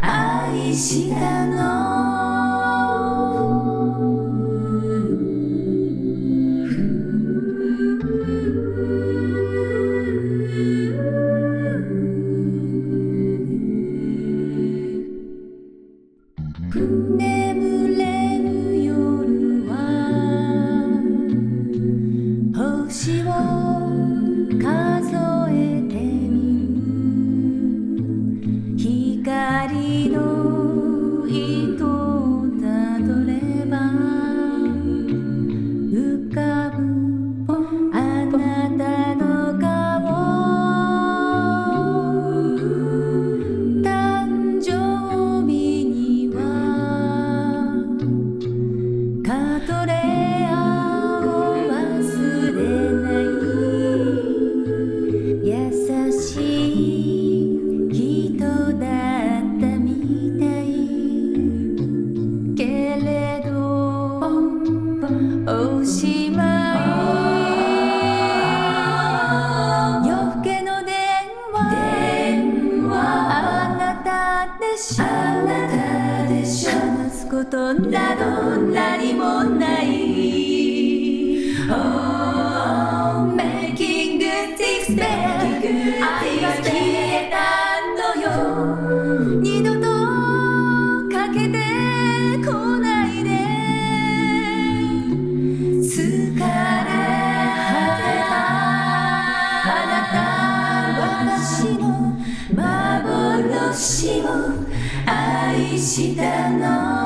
愛したの。眠ことなど何もない。Oh making good things better 愛が消えたのよ。二度とかけてこないで。疲れ果てたあなた私の幻を愛したの。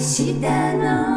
下の